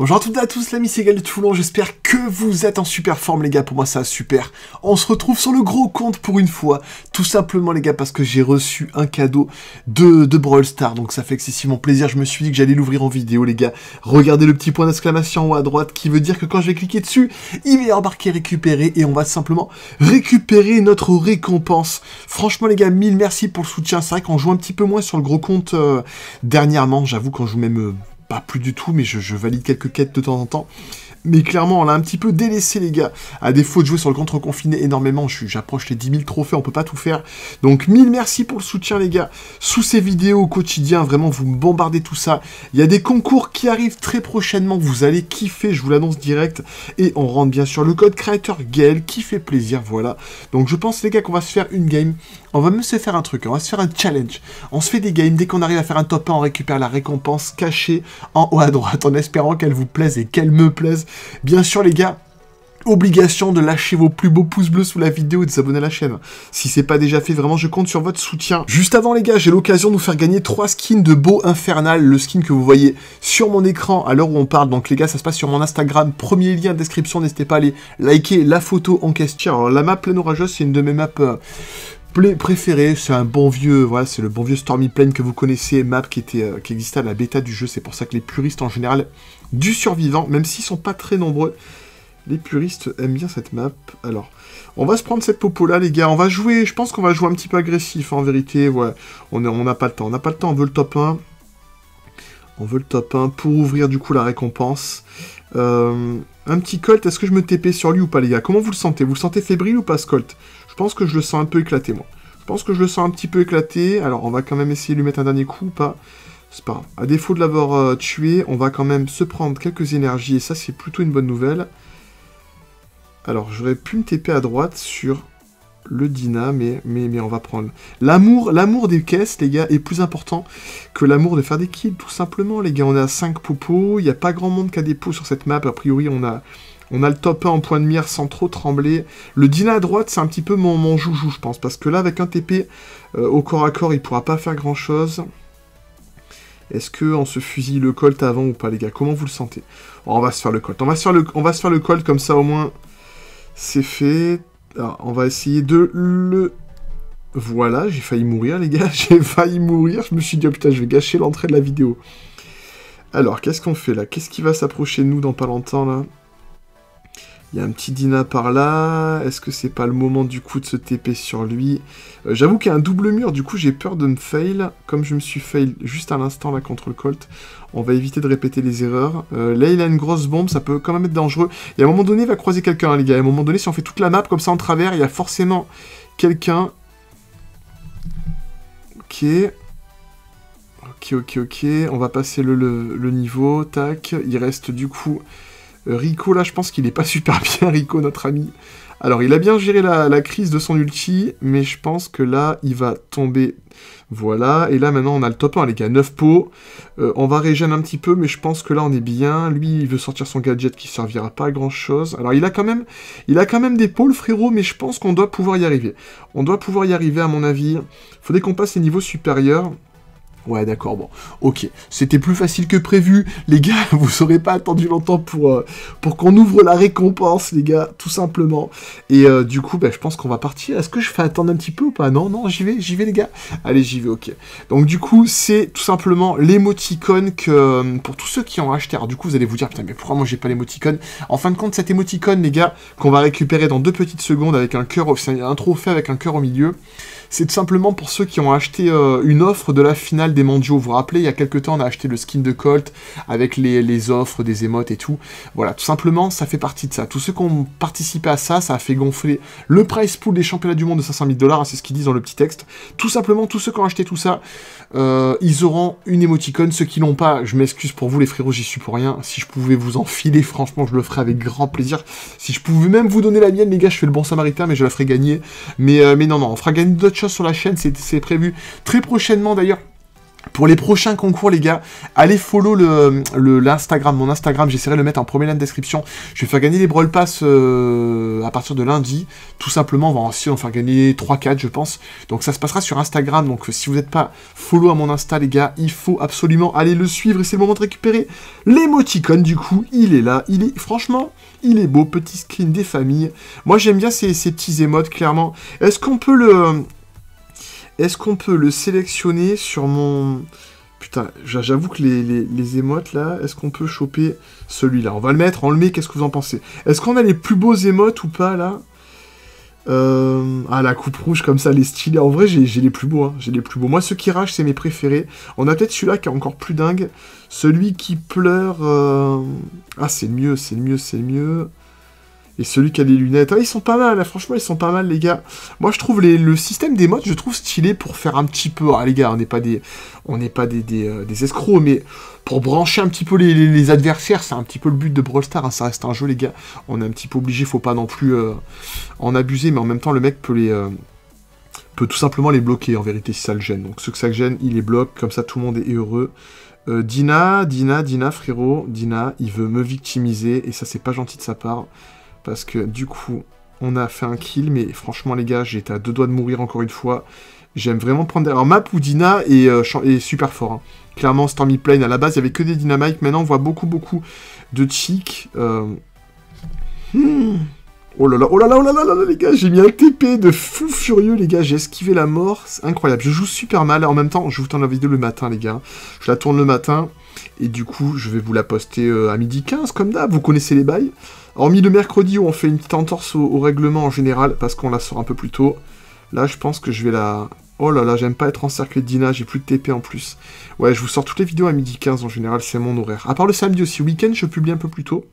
Bonjour à toutes et à tous, l'ami Ségal de Toulon, j'espère que vous êtes en super forme les gars, pour moi ça super. On se retrouve sur le gros compte pour une fois, tout simplement les gars parce que j'ai reçu un cadeau de, de Brawl Stars, donc ça fait excessivement plaisir, je me suis dit que j'allais l'ouvrir en vidéo les gars. Regardez le petit point d'exclamation en haut à droite qui veut dire que quand je vais cliquer dessus, il va marqué récupérer et on va simplement récupérer notre récompense. Franchement les gars, mille merci pour le soutien, c'est vrai qu'on joue un petit peu moins sur le gros compte euh, dernièrement, j'avoue qu'on joue même... pas plus du tout, mais je, valide quelques quêtes de temps en temps. Mais clairement, on l'a un petit peu délaissé, les gars. À défaut de jouer sur le contre confiné énormément, j'approche les 10 000 trophées, on peut pas tout faire. Donc, mille merci pour le soutien, les gars. Sous ces vidéos au quotidien, vraiment, vous me bombardez tout ça. Il y a des concours qui arrivent très prochainement. Vous allez kiffer, je vous l'annonce direct. Et on rentre bien sûr le code créateur Gael qui fait plaisir, voilà. Donc, je pense, les gars, qu'on va se faire une game. On va même se faire un truc, on va se faire un challenge. On se fait des games, dès qu'on arrive à faire un top 1, on récupère la récompense cachée en haut à droite, en espérant qu'elle vous plaise et qu'elle me plaise. Bien sûr les gars, Obligation de lâcher vos plus beaux pouces bleus sous la vidéo et de s'abonner à la chaîne. Si c'est pas déjà fait, vraiment, je compte sur votre soutien. Juste avant, les gars, j'ai l'occasion de vous faire gagner 3 skins de Beau Infernal. Le skin que vous voyez sur mon écran à l'heure où on parle. Donc, les gars, ça se passe sur mon Instagram. Premier lien en description. N'hésitez pas à aller liker la photo en question. Alors, la map pleine orageuse, c'est une de mes maps... Euh, préféré, c'est un bon vieux, voilà, c'est le bon vieux Stormy Plain que vous connaissez, map euh, qui existait à la bêta du jeu, c'est pour ça que les puristes en général du survivant, même s'ils sont pas très nombreux, les puristes aiment bien cette map. Alors, on va se prendre cette popo là les gars, on va jouer, je pense qu'on va jouer un petit peu agressif en vérité, ouais, on n'a pas le temps, on n'a pas le temps, on veut le top 1, on veut le top 1 pour ouvrir du coup la récompense. Euh, un petit Colt, est-ce que je me TP sur lui ou pas les gars? Comment vous le sentez? Vous le sentez fébrile ou pas ce Colt? Je pense que je le sens un peu éclaté, moi. Je pense que je le sens un petit peu éclaté. Alors, on va quand même essayer de lui mettre un dernier coup ou pas. C'est pas grave. À défaut de l'avoir euh, tué, on va quand même se prendre quelques énergies. Et ça, c'est plutôt une bonne nouvelle. Alors, j'aurais pu me TP à droite sur le Dina, mais, mais, mais on va prendre... L'amour l'amour des caisses, les gars, est plus important que l'amour de faire des kills, tout simplement, les gars. On est à 5 popos, il n'y a pas grand monde qui a des pots sur cette map. A priori, on a on a le top 1 en point de mire sans trop trembler. Le Dina à droite, c'est un petit peu mon, mon, joujou, je pense. Parce que là, avec un TP euh, au corps à corps, il pourra pas faire grand-chose. Est-ce qu'on se fusille le Colt avant ou pas, les gars? Comment vous le sentez? On va se faire le Colt. On va se faire le, on va se faire le Colt, comme ça, au moins, c'est fait. Alors, on va essayer de le... Voilà, j'ai failli mourir, les gars. J'ai failli mourir. Je me suis dit, oh putain, je vais gâcher l'entrée de la vidéo. Alors, qu'est-ce qu'on fait, là? Qu'est-ce qui va s'approcher de nous dans pas longtemps, là? Il y a un petit Dina par là. Est-ce que c'est pas le moment du coup de se TP sur lui? Euh, J'avoue qu'il y a un double mur, du coup j'ai peur de me fail. Comme je me suis fail juste à l'instant là contre le Colt, on va éviter de répéter les erreurs. Euh, là il a une grosse bombe, ça peut quand même être dangereux. Et à un moment donné il va croiser quelqu'un hein, les gars. À un moment donné si on fait toute la map comme ça en travers, il y a forcément quelqu'un. Ok. Ok, ok, ok. On va passer le, le niveau. Tac. Il reste du coup... Euh, Rico, là, je pense qu'il est pas super bien, Rico, notre ami. Alors, il a bien géré la, crise de son ulti, mais je pense que là, il va tomber. Voilà, et là, maintenant, on a le top 1, les gars, 9 pots. Euh, on va régénérer un petit peu, mais je pense que là, on est bien. Lui, il veut sortir son gadget qui servira pas à grand-chose. Alors, il a quand même il a quand même des pots, frérot, mais je pense qu'on doit pouvoir y arriver. On doit pouvoir y arriver, à mon avis. Faudrait qu'on passe les niveaux supérieurs. Ouais, d'accord, bon. Ok, c'était plus facile que prévu. Les gars, vous aurez pas attendu longtemps pour, euh, pour qu'on ouvre la récompense, les gars, tout simplement. Et euh, du coup, bah, je pense qu'on va partir. Est-ce que je fais attendre un petit peu ou pas? Non, non, j'y vais, j'y vais, les gars. Allez, j'y vais, ok. Donc, du coup, c'est tout simplement l'émoticône que... Euh, pour tous ceux qui ont acheté, alors du coup, vous allez vous dire, putain, mais pourquoi moi j'ai pas l'émoticône? En fin de compte, cet émoticône, les gars, qu'on va récupérer dans deux petites secondes avec un cœur... C'est un trophée avec un cœur au milieu c'est tout simplement pour ceux qui ont acheté euh, une offre de la finale des mondiaux. Vous vous rappelez, il y a quelques temps, on a acheté le skin de Colt avec les, offres, des émotes et tout. Voilà, tout simplement, ça fait partie de ça. Tous ceux qui ont participé à ça, ça a fait gonfler le price pool des championnats du monde de 500 000 dollars, c'est ce qu'ils disent dans le petit texte. Tout simplement, tous ceux qui ont acheté tout ça, euh, ils auront une émoticône. Ceux qui l'ont pas, je m'excuse pour vous les frérots, j'y suis pour rien. Si je pouvais vous enfiler, franchement, je le ferais avec grand plaisir. Si je pouvais même vous donner la mienne, les gars, je fais le bon samaritain, mais je la ferai gagner. Mais, euh, mais non, non, on fera gagner d'autres sur la chaîne, c'est prévu très prochainement d'ailleurs. Pour les prochains concours, les gars, allez follow l'Instagram, le, l'Instagram, mon Instagram, j'essaierai de le mettre en premier lien de description. Je vais faire gagner les Brawl Pass euh, à partir de lundi. Tout simplement, on va aussi en faire gagner 3-4, je pense. Donc ça se passera sur Instagram. Donc si vous n'êtes pas follow à mon Insta, les gars, il faut absolument aller le suivre. Et c'est le moment de récupérer l'émoticône. Du coup, il est là. Il est, franchement, il est beau. Petit screen des familles. Moi, j'aime bien ces, ces petits émotes, clairement. Est-ce qu'on peut le est-ce qu'on peut le sélectionner sur mon... Putain, j'avoue que les, les, émotes, là, est-ce qu'on peut choper celui-là? On va le mettre, on le met, qu'est-ce que vous en pensez? Est-ce qu'on a les plus beaux émotes ou pas, là? Euh... Ah, la coupe rouge, comme ça, les stylés. En vrai, j'ai les plus beaux, hein. j'ai les plus beaux. Moi, ceux qui ragent, c'est mes préférés. On a peut-être celui-là qui est encore plus dingue. Celui qui pleure... Euh, ah, c'est le mieux, c'est le mieux, c'est le mieux. Et celui qui a les lunettes. Ah, ils sont pas mal, hein. franchement, ils sont pas mal, les gars. Moi, je trouve le système des modes, je trouve stylé pour faire un petit peu. Ah, les gars, on n'est pas des, on n'est pas des, des, euh, escrocs, mais pour brancher un petit peu les, adversaires, c'est un petit peu le but de Brawl Stars. Hein. Ça reste un jeu, les gars. On est un petit peu obligé, faut pas non plus euh, en abuser, mais en même temps, le mec peut les. Euh, peut tout simplement les bloquer, en vérité, si ça le gêne. Donc, ceux que ça gêne, il les bloque, comme ça, tout le monde est heureux. Dina, Dina, Dina, frérot, Dina, il veut me victimiser, et ça, c'est pas gentil de sa part. Parce que du coup, on a fait un kill, mais franchement les gars, j'étais à deux doigts de mourir encore une fois. J'aime vraiment prendre des... Alors map ou Dina est, euh, super fort. Hein. Clairement, Stormy Plane, à la base, il n'y avait que des dynamites. Maintenant, on voit beaucoup, beaucoup de cheeks. Euh. Hmm. Oh là là, oh là là, oh là là, là, là les gars, j'ai mis un TP de fou furieux, les gars, j'ai esquivé la mort, c'est incroyable. Je joue super mal, en même temps, je vous tourne la vidéo le matin, les gars. Je la tourne le matin, et du coup, je vais vous la poster euh, à midi 15, comme d'hab, vous connaissez les bails. Hormis le mercredi où on fait une petite entorse au, règlement en général, parce qu'on la sort un peu plus tôt, là je pense que je vais la... Oh là là, j'aime pas être encerclé de Dina, j'ai plus de TP en plus. Ouais, je vous sors toutes les vidéos à midi 15 en général, c'est mon horaire. À part le samedi aussi, week-end je publie un peu plus tôt.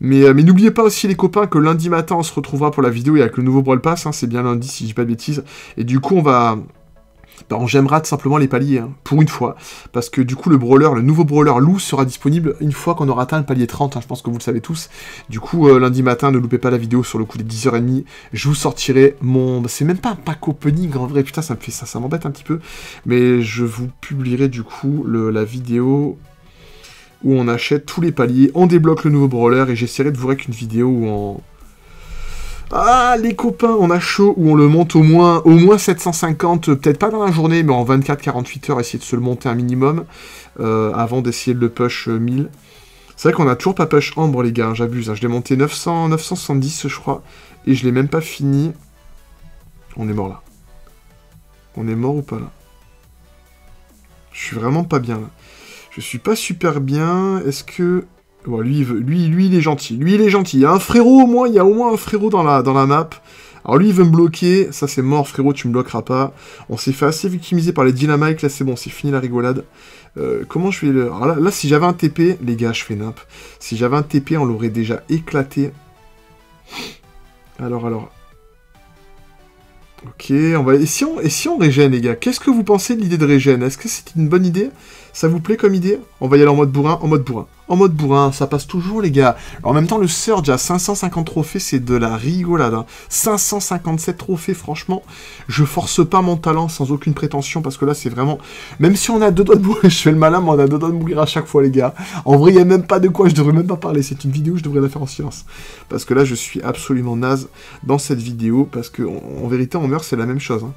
Mais, euh, mais n'oubliez pas aussi les copains que lundi matin on se retrouvera pour la vidéo et avec le nouveau Brawl Pass, hein, c'est bien lundi si je dis pas de bêtises. Et du coup on va, bah, on j'aimera tout simplement les paliers, hein, pour une fois, parce que du coup le brawler, le nouveau brawler loup sera disponible une fois qu'on aura atteint le palier 30, hein, je pense que vous le savez tous. Du coup, euh, lundi matin, ne loupez pas la vidéo sur le coup des 10h30, je vous sortirai mon... Bah, c'est même pas un pack opening en vrai, putain ça me fait ça, ça m'embête un petit peu, mais je vous publierai du coup la vidéo où on achète tous les paliers, on débloque le nouveau brawler, et j'essaierai de vous avec une vidéo où on ah, les copains, on a chaud, ou on le monte au moins, au moins 750, peut-être pas dans la journée, mais en 24-48 heures, essayer de se le monter un minimum, euh, avant d'essayer de le push 1000. Euh, C'est vrai qu'on a toujours pas push Ambre, les gars, hein, j'abuse. Hein. Je l'ai monté 900, 970, je crois, et je l'ai même pas fini. On est mort là. On est mort ou pas là? Je suis vraiment pas bien là. Je suis pas super bien. Est-ce que lui, il est gentil. Lui, il est gentil. Il y a un frérot au moins, il y a au moins un frérot dans la, dans la map. Alors lui, il veut me bloquer. Ça, c'est mort, frérot, tu me bloqueras pas. On s'est fait assez victimiser par les dynamites. Là, c'est bon, c'est fini la rigolade. Euh, comment je vais le... Alors là, là si j'avais un TP, les gars, je fais nimp. Si j'avais un TP, on l'aurait déjà éclaté. Alors, alors... Ok, on va... Et si on, et si on régène, les gars? Qu'est-ce que vous pensez de l'idée de régène? Est-ce que c'est une bonne idée? Ça vous plaît comme idée? On va y aller en mode bourrin, en mode bourrin en mode bourrin, ça passe toujours les gars. en même temps, le Surge à 550 trophées, c'est de la rigolade. 557 hein. trophées, franchement, je force pas mon talent sans aucune prétention, parce que là, c'est vraiment... Même si on a deux doigts de mourir, je fais le malin, mais on a deux doigts de mourir à chaque fois, les gars. En vrai, il n'y a même pas de quoi, je devrais même pas parler. C'est une vidéo, je devrais la faire en silence. Parce que là, je suis absolument naze dans cette vidéo, parce que en, vérité, en meurt, c'est la même chose. Hein.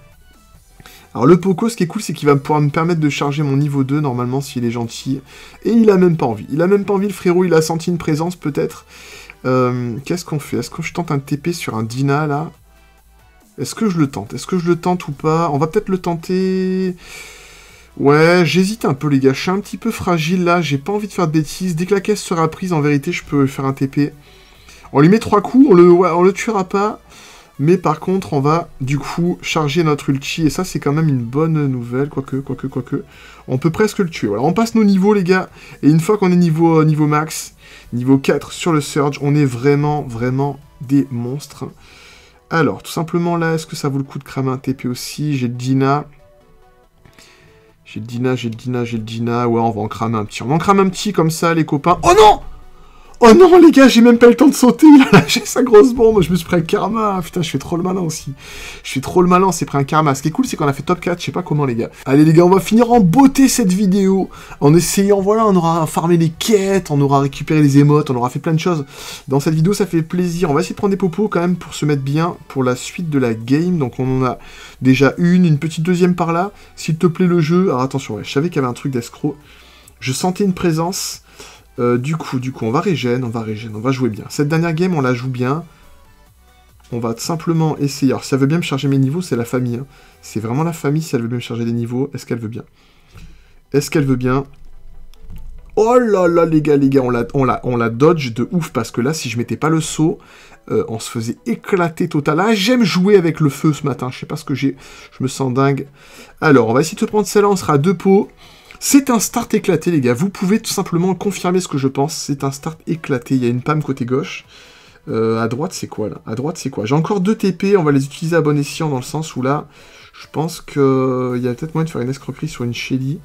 Alors le Poco, ce qui est cool, c'est qu'il va pouvoir me permettre de charger mon niveau 2, normalement, s'il est gentil. Et il a même pas envie. Il a même pas envie, le frérot, il a senti une présence, peut-être. Euh, qu'est-ce qu'on fait? Est-ce que je tente un TP sur un Dina, là? Est-ce que je le tente? Est-ce que je le tente ou pas? On va peut-être le tenter... Ouais, j'hésite un peu, les gars. Je suis un petit peu fragile, là. J'ai pas envie de faire de bêtises. Dès que la caisse sera prise, en vérité, je peux faire un TP. On lui met trois coups, on le, on le tuera pas. Mais par contre, on va du coup charger notre ulti. Et ça, c'est quand même une bonne nouvelle. Quoique, quoique, quoique. On peut presque le tuer. Voilà, on passe nos niveaux, les gars. Et une fois qu'on est niveau, euh, max, niveau 4 sur le Surge, on est vraiment, vraiment des monstres. Alors, tout simplement là, est-ce que ça vaut le coup de cramer un TP aussi? J'ai le Dina. J'ai le Dina, j'ai le Dina, j'ai le Dina. Ouais, on va en cramer un petit. On en cramer un petit comme ça, les copains. Oh non Oh non, les gars, j'ai même pas le temps de sauter. Il a lâché sa grosse bombe. Je me suis pris un karma. Putain, je fais trop le malin aussi. Je fais trop le malin, c'est pris un karma. Ce qui est cool, c'est qu'on a fait top 4. Je sais pas comment, les gars. Allez, les gars, on va finir en beauté cette vidéo. En essayant, voilà, on aura farmé les quêtes, on aura récupéré les émotes, on aura fait plein de choses. Dans cette vidéo, ça fait plaisir. On va essayer de prendre des popos quand même pour se mettre bien pour la suite de la game. Donc, on en a déjà une, une petite deuxième par là. S'il te plaît, le jeu. Alors, attention, ouais, je savais qu'il y avait un truc d'escroc. Je sentais une présence. Euh, du coup, du coup, on va régène, on va régène, on va jouer bien. Cette dernière game, on la joue bien. On va simplement essayer. Alors, si elle veut bien me charger mes niveaux, c'est la famille. Hein. C'est vraiment la famille si elle veut bien me charger des niveaux. Est-ce qu'elle veut bien? Est-ce qu'elle veut bien? Oh là là, les gars, les gars, on la, on, la, dodge de ouf, parce que là, si je mettais pas le saut, euh, on se faisait éclater total. Ah, j'aime jouer avec le feu ce matin, je sais pas ce que j'ai, je me sens dingue. Alors, on va essayer de se prendre celle-là, on sera à deux pots. C'est un start éclaté, les gars. Vous pouvez tout simplement confirmer ce que je pense. C'est un start éclaté. Il y a une PAM côté gauche. Euh, à droite, c'est quoi, là? À droite, c'est quoi? J'ai encore deux TP. On va les utiliser à bon escient dans le sens où, là, je pense qu'il y a peut-être moyen de faire une escroquerie sur une Shelly.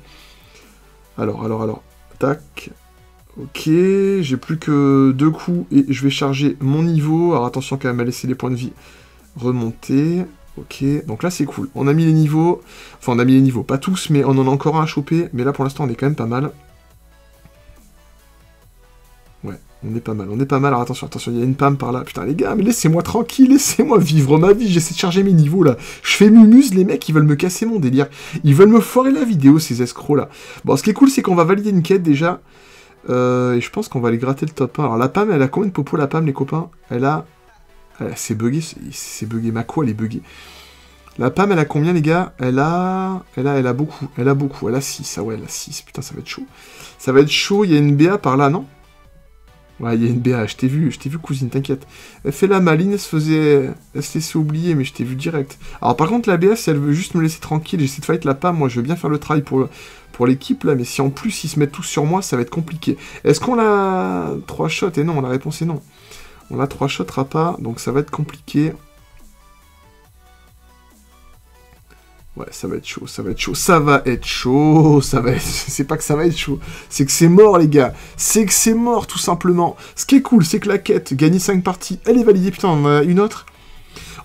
Alors, alors, alors. Tac. Ok, j'ai plus que deux coups et je vais charger mon niveau. Alors attention quand même à laisser les points de vie remonter. Ok, donc là c'est cool. On a mis les niveaux. Enfin, on a mis les niveaux. Pas tous, mais on en a encore un à choper. Mais là pour l'instant, on est quand même pas mal. Ouais, on est pas mal. On est pas mal. Alors attention, attention, il y a une pam par là. Putain, les gars, mais laissez-moi tranquille. Laissez-moi vivre ma vie. J'essaie de charger mes niveaux là. Je fais mumuse, les mecs, ils veulent me casser mon délire. Ils veulent me foirer la vidéo, ces escrocs là. Bon, ce qui est cool, c'est qu'on va valider une quête déjà. Euh, et je pense qu'on va aller gratter le top 1. Alors la PAM, elle a combien de popo la PAM, les copains? Elle a c'est bugué, c'est bugué. Ma quoi, elle est buggée. La PAM, elle a combien, les gars? Elle a... elle a... Elle a beaucoup. Elle a beaucoup. Elle a 6. Ah ouais, elle a 6. Putain, ça va être chaud. Ça va être chaud. Il y a une BA par là, non? Ouais, il y a une BA. Je t'ai vu. Je t'ai vu, cousine, t'inquiète. Elle fait la maline. Elle se faisait... Elle se laissait oublier, mais je t'ai vu direct. Alors, par contre, la BA, si elle veut juste me laisser tranquille, j'essaie de fight la PAM, moi, je veux bien faire le travail pour... Pour l'équipe, là, mais si en plus ils se mettent tous sur moi, ça va être compliqué. Est-ce qu'on a 3 shots Et non, la réponse est non. On a 3 shots pas, donc ça va être compliqué. Ouais, ça va être chaud, ça va être chaud, ça va être chaud, ça va être... C'est pas que ça va être chaud, c'est que c'est mort, les gars. C'est que c'est mort, tout simplement. Ce qui est cool, c'est que la quête, gagner 5 parties, elle est validée. Putain, on en a une autre?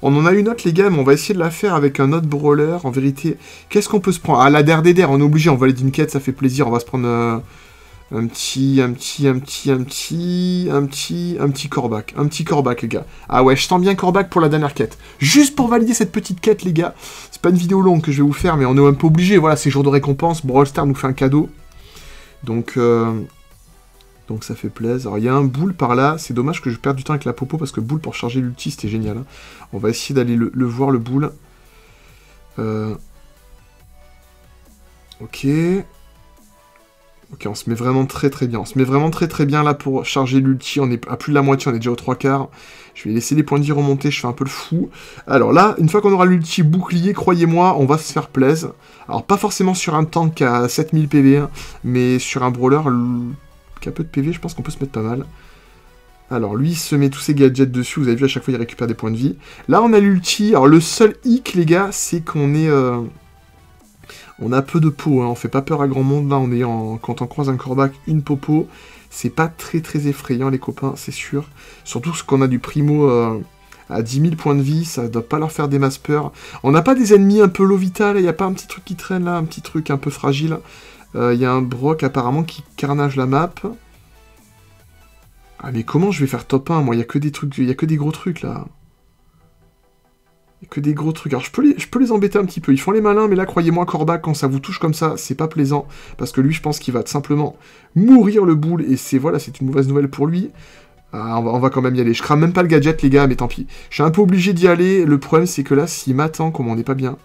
On en a une autre, les gars, mais on va essayer de la faire avec un autre brawler. En vérité, qu'est-ce qu'on peut se prendre? Ah, la DRDR, on est obligé, on valide une quête, ça fait plaisir. On va se prendre... Euh, un petit, un petit, un petit, un petit, un petit, un petit corbac. Un petit corbac, les gars. Ah ouais, je sens bien corbac pour la dernière quête. Juste pour valider cette petite quête, les gars. C'est pas une vidéo longue que je vais vous faire, mais on est un peu obligé. Voilà, c'est jour de récompense. Brawl Star nous fait un cadeau. Donc, euh, donc ça fait plaisir. Alors, il y a un boule par là. C'est dommage que je perde du temps avec la popo, parce que boule pour charger l'ulti, c'était génial. Hein. On va essayer d'aller le, voir, le boule. Euh... Ok. Ok, on se met vraiment très très bien. On se met vraiment très très bien là pour charger l'ulti. On est à plus de la moitié, on est déjà aux trois quarts. Je vais laisser les points de vie remonter, je fais un peu le fou. Alors là, une fois qu'on aura l'ulti bouclier, croyez-moi, on va se faire plaisir. Alors pas forcément sur un tank à 7000 PV, hein, mais sur un brawler qui a peu de PV, je pense qu'on peut se mettre pas mal. Alors lui, il se met tous ses gadgets dessus, vous avez vu, à chaque fois, il récupère des points de vie. Là, on a l'ulti. Alors le seul hic, les gars, c'est qu'on est... Euh, on a peu de peau, hein. on fait pas peur à grand monde là, on est en... quand on croise un corbac, une popo. C'est pas très très effrayant les copains, c'est sûr. Surtout ce qu'on a du primo euh, à 10 000 points de vie, ça doit pas leur faire des masses peur. On n'a pas des ennemis un peu low vital, il n'y a pas un petit truc qui traîne là, un petit truc un peu fragile. Euh, il y a un Brock apparemment qui carnage la map. Ah mais comment je vais faire top 1 Moi, il y a que des trucs, il a que des gros trucs là. Que des gros trucs. Alors, je peux, les, embêter un petit peu. Ils font les malins, mais là, croyez-moi, Corbac, quand ça vous touche comme ça, c'est pas plaisant. Parce que lui, je pense qu'il va simplement mourir le boule. Et c'est, voilà, c'est une mauvaise nouvelle pour lui. Ah, on, va, on, va, quand même y aller. Je crame même pas le gadget, les gars, mais tant pis. Je suis un peu obligé d'y aller. Le problème, c'est que là, s'il m'attend, comme on n'est pas bien,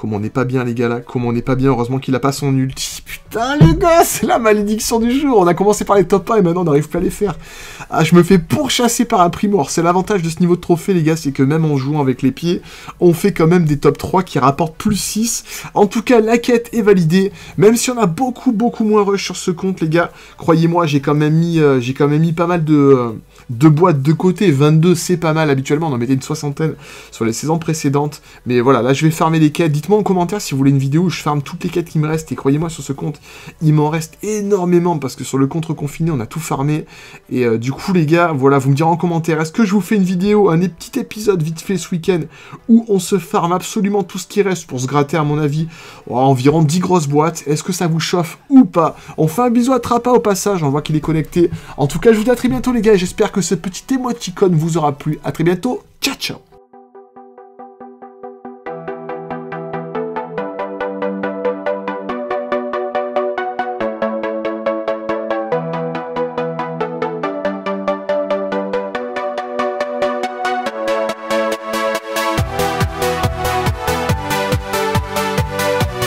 Comment on n'est pas bien, les gars, là. Comment on n'est pas bien. Heureusement qu'il a pas son ulti. Putain, les gars, c'est la malédiction du jour. On a commencé par les top 1 et maintenant on n'arrive plus à les faire. Ah, je me fais pourchasser par un primor. C'est l'avantage de ce niveau de trophée, les gars, c'est que même en jouant avec les pieds, on fait quand même des top 3 qui rapportent plus 6. En tout cas, la quête est validée. Même si on a beaucoup, beaucoup moins rush sur ce compte, les gars. Croyez-moi, j'ai quand même mis, euh, quand même mis pas mal de... Euh, deux boîtes de côté, 22 c'est pas mal, habituellement on en mettait une soixantaine sur les saisons précédentes, mais voilà, là je vais farmer les quêtes, dites-moi en commentaire si vous voulez une vidéo où je farme toutes les quêtes qui me restent, et croyez-moi sur ce compte, il m'en reste énormément, parce que sur le contre-confiné on a tout farmé, et euh, du coup les gars, voilà, vous me direz en commentaire, est-ce que je vous fais une vidéo, un petit épisode vite fait ce week-end, où on se farme absolument tout ce qui reste pour se gratter à mon avis, oh, environ 10 grosses boîtes, est-ce que ça vous chauffe ou pas? On fait un bisou à Trappa au passage, on voit qu'il est connecté, en tout cas je vous dis à très bientôt les gars, j'espère que ce petit émoticône vous aura plu, à très bientôt, ciao ciao